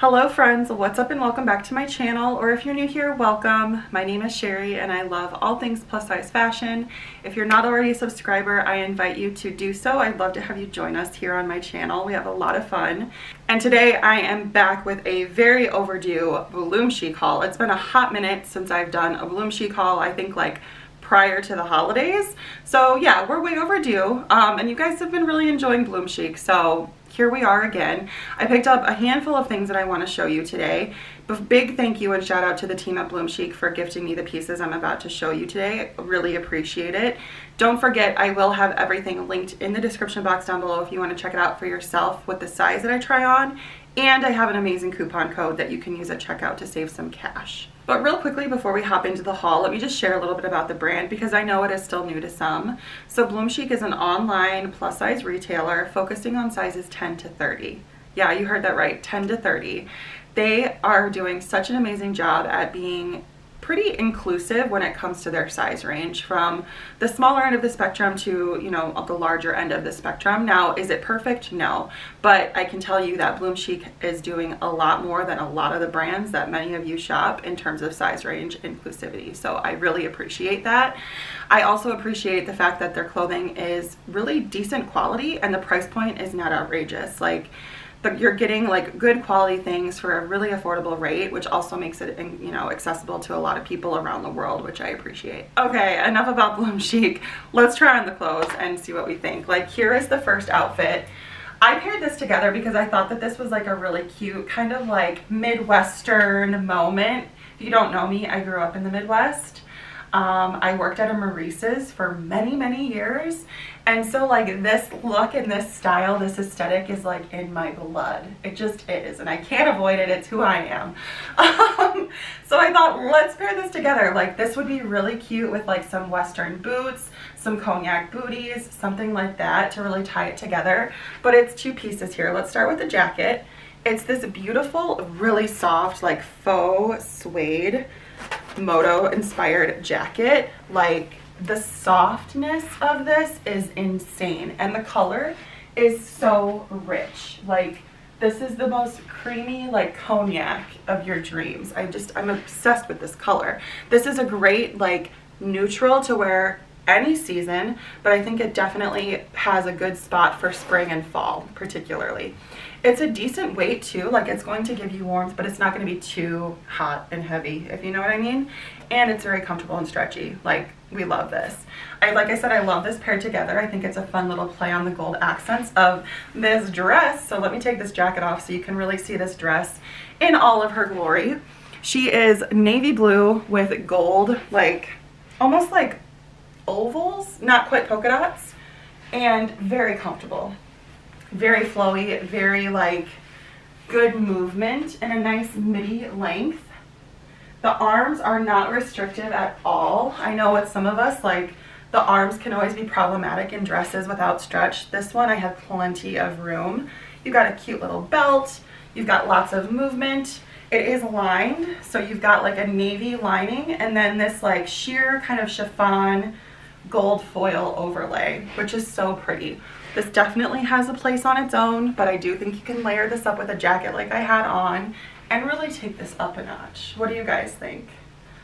Hello friends, what's up and welcome back to my channel, or if you're new here, welcome. My name is Sherri and I love all things plus size fashion. If you're not already a subscriber, I invite you to do so. I'd love to have you join us here on my channel. We have a lot of fun. And today I am back with a very overdue Bloom Chic haul. It's been a hot minute since I've done a Bloom Chic haul, I think like prior to the holidays. So yeah, we're way overdue. Um, and you guys have been really enjoying Bloom Chic. So here we are again. I picked up a handful of things that I want to show you today. But big thank you and shout out to the team at Bloom Chic for gifting me the pieces I'm about to show you today. Really appreciate it. Don't forget, I will have everything linked in the description box down below if you want to check it out for yourself with the size that I try on. And I have an amazing coupon code that you can use at checkout to save some cash. But real quickly before we hop into the haul, let me just share a little bit about the brand because I know it is still new to some. So Bloom Chic is an online plus size retailer focusing on sizes 10 to 30. Yeah, you heard that right, 10 to 30. They are doing such an amazing job at being pretty inclusive when it comes to their size range from the smaller end of the spectrum to, you know, the larger end of the spectrum. Now, is it perfect? No, but I can tell you that Bloom Chic is doing a lot more than a lot of the brands that many of you shop in terms of size range inclusivity. So I really appreciate that. I also appreciate the fact that their clothing is really decent quality and the price point is not outrageous. Like, but you're getting like good quality things for a really affordable rate which also makes it you know accessible to a lot of people around the world which I appreciate. Okay enough about Bloom Chic let's try on the clothes and see what we think like here is the first outfit I paired this together because I thought that this was like a really cute kind of like Midwestern moment. If you don't know me, I grew up in the Midwest. Um, I worked at a Maurice's for many, many years. And so like this look and this style, this aesthetic is like in my blood. It just is. And I can't avoid it. It's who I am. Um, so I thought, let's pair this together. Like this would be really cute with like some Western boots, some cognac booties, something like that to really tie it together. But it's two pieces here. Let's start with the jacket. It's this beautiful, really soft, like faux suede moto inspired jacket. Like the softness of this is insane and the color is so rich. Like this is the most creamy like cognac of your dreams. I just, I'm obsessed with this color. This is a great like neutral to wear any season, but I think it definitely has a good spot for spring and fall particularly. It's a decent weight too, like it's going to give you warmth, but it's not going to be too hot and heavy, if you know what I mean. And it's very comfortable and stretchy. Like, we love this. I Like I said, I love this paired together. I think it's a fun little play on the gold accents of this dress. So let me take this jacket off so you can really see this dress in all of her glory. She is navy blue with gold, like, almost like ovals, not quite polka dots, and very comfortable very flowy, very like good movement and a nice midi length. The arms are not restrictive at all. I know with some of us, like the arms can always be problematic in dresses without stretch. This one I have plenty of room. You've got a cute little belt. You've got lots of movement. It is lined, so you've got like a navy lining and then this like sheer kind of chiffon gold foil overlay, which is so pretty. This definitely has a place on its own, but I do think you can layer this up with a jacket like I had on and really take this up a notch. What do you guys think?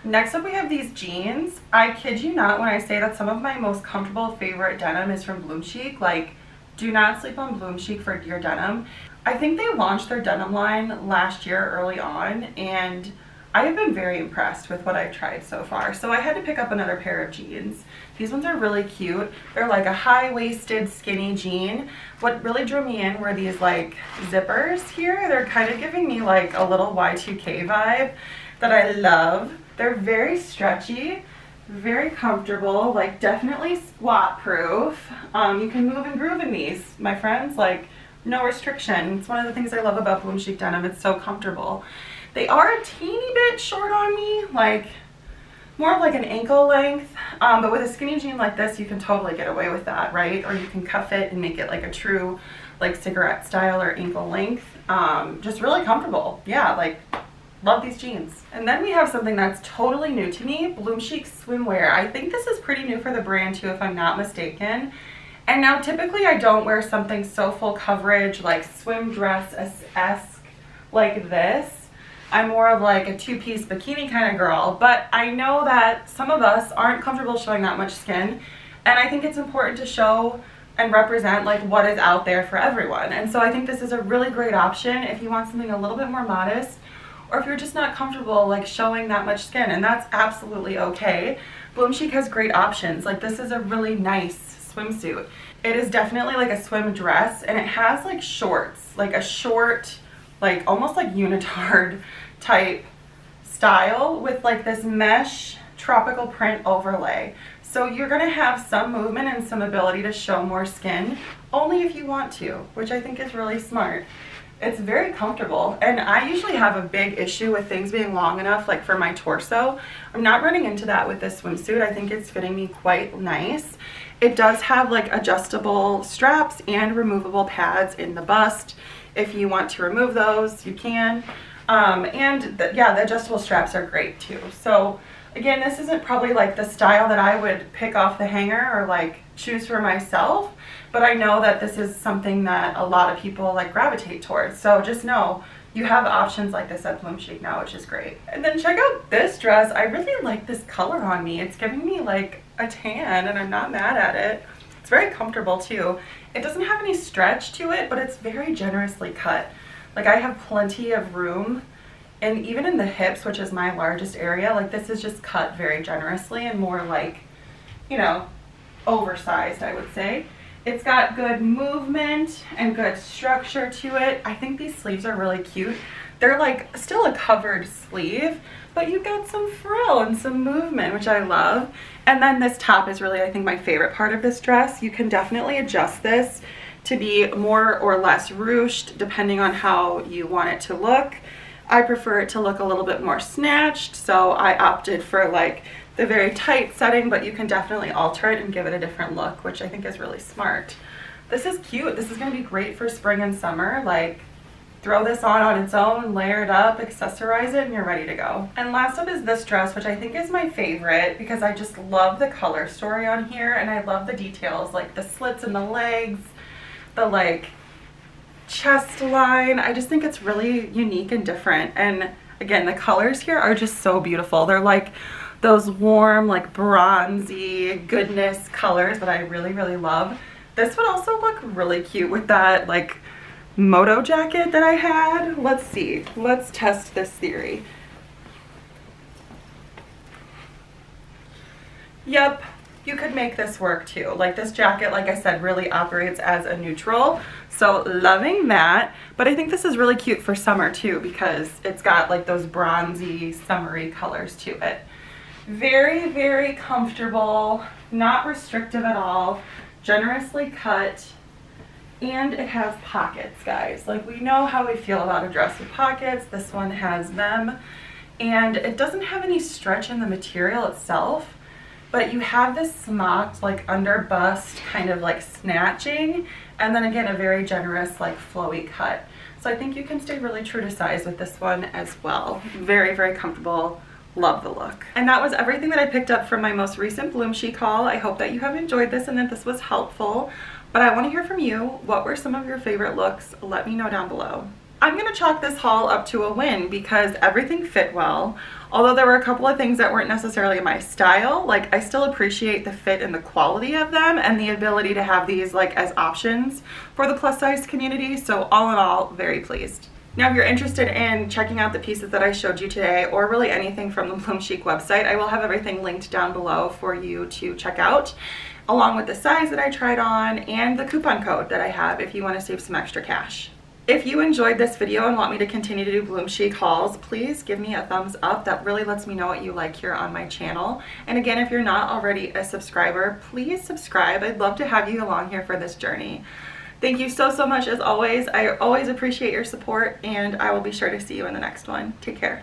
Next up we have these jeans. I kid you not when I say that some of my most comfortable favorite denim is from Bloom Chic. Like, do not sleep on Bloom Chic for your denim. I think they launched their denim line last year early on and I have been very impressed with what I've tried so far. So I had to pick up another pair of jeans. These ones are really cute. They're like a high-waisted skinny jean. What really drew me in were these like zippers here. They're kind of giving me like a little Y2K vibe that I love. They're very stretchy, very comfortable, like definitely squat proof. Um, you can move and groove in these, my friends, like no restriction. It's one of the things I love about Bloom Chic denim. It's so comfortable. They are a teeny bit short on me, like more of like an ankle length, um, but with a skinny jean like this, you can totally get away with that, right? Or you can cuff it and make it like a true like cigarette style or ankle length. Um, just really comfortable. Yeah, like love these jeans. And then we have something that's totally new to me, Bloom Chic swimwear. I think this is pretty new for the brand too, if I'm not mistaken. And now typically I don't wear something so full coverage like swim dress-esque like this. I'm more of like a two-piece bikini kind of girl, but I know that some of us aren't comfortable showing that much skin, and I think it's important to show and represent like what is out there for everyone. And so I think this is a really great option if you want something a little bit more modest or if you're just not comfortable like showing that much skin and that's absolutely okay. Bloom Chic has great options. Like this is a really nice swimsuit. It is definitely like a swim dress and it has like shorts, like a short, like almost like unitard type style with like this mesh tropical print overlay. So you're gonna have some movement and some ability to show more skin, only if you want to, which I think is really smart. It's very comfortable, and I usually have a big issue with things being long enough, like for my torso. I'm not running into that with this swimsuit. I think it's fitting me quite nice. It does have like adjustable straps and removable pads in the bust. If you want to remove those, you can. Um, and yeah, the adjustable straps are great too. So Again, this isn't probably like the style that I would pick off the hanger or like choose for myself, but I know that this is something that a lot of people like gravitate towards. So just know you have options like this at Bloom Chic now, which is great. And then check out this dress. I really like this color on me. It's giving me like a tan and I'm not mad at it. It's very comfortable too. It doesn't have any stretch to it, but it's very generously cut. Like I have plenty of room and even in the hips, which is my largest area, like this is just cut very generously and more like, you know, oversized, I would say. It's got good movement and good structure to it. I think these sleeves are really cute. They're like still a covered sleeve, but you've got some frill and some movement, which I love. And then this top is really, I think, my favorite part of this dress. You can definitely adjust this to be more or less ruched, depending on how you want it to look. I prefer it to look a little bit more snatched, so I opted for like the very tight setting, but you can definitely alter it and give it a different look, which I think is really smart. This is cute. This is gonna be great for spring and summer. Like, throw this on on its own, layer it up, accessorize it, and you're ready to go. And last up is this dress, which I think is my favorite because I just love the color story on here and I love the details, like the slits in the legs, the like chest line. I just think it's really unique and different. And again, the colors here are just so beautiful. They're like those warm, like bronzy goodness colors that I really, really love. This would also look really cute with that like moto jacket that I had. Let's see, let's test this theory. Yep, you could make this work too. Like this jacket, like I said, really operates as a neutral. So loving that. But I think this is really cute for summer too because it's got like those bronzy, summery colors to it. Very, very comfortable, not restrictive at all, generously cut, and it has pockets, guys. Like we know how we feel about a dress with pockets. This one has them. And it doesn't have any stretch in the material itself but you have this smocked like under bust kind of like snatching and then again a very generous like flowy cut. So I think you can stay really true to size with this one as well. Very very comfortable. Love the look. And that was everything that I picked up from my most recent Bloom Chic haul. I hope that you have enjoyed this and that this was helpful. But I want to hear from you. What were some of your favorite looks? Let me know down below I'm gonna chalk this haul up to a win because everything fit well. Although there were a couple of things that weren't necessarily my style, like I still appreciate the fit and the quality of them and the ability to have these like as options for the plus size community. So all in all, very pleased. Now, if you're interested in checking out the pieces that I showed you today or really anything from the Bloom Chic website, I will have everything linked down below for you to check out along with the size that I tried on and the coupon code that I have if you want to save some extra cash. If you enjoyed this video and want me to continue to do Bloom Chic hauls, please give me a thumbs up. That really lets me know what you like here on my channel. And again, if you're not already a subscriber, please subscribe. I'd love to have you along here for this journey. Thank you so, so much as always. I always appreciate your support and I will be sure to see you in the next one. Take care.